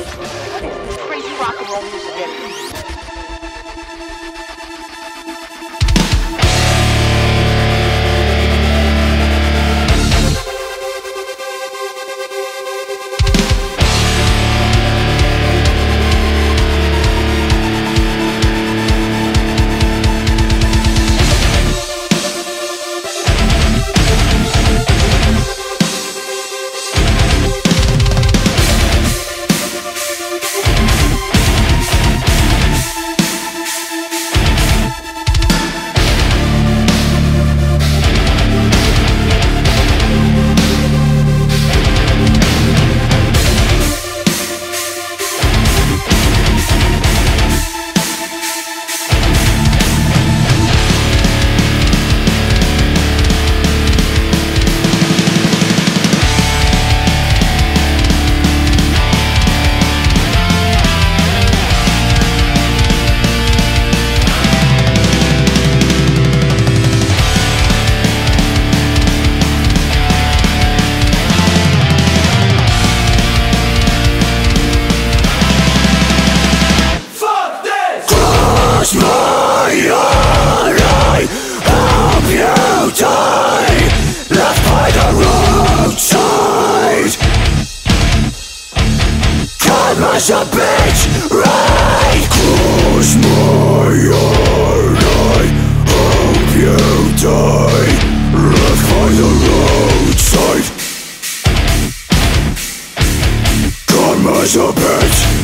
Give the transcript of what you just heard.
Crazy rock and roll music Such a bitch, right? Close my eyes, I hope you die. Left by the roadside. Come as a bitch.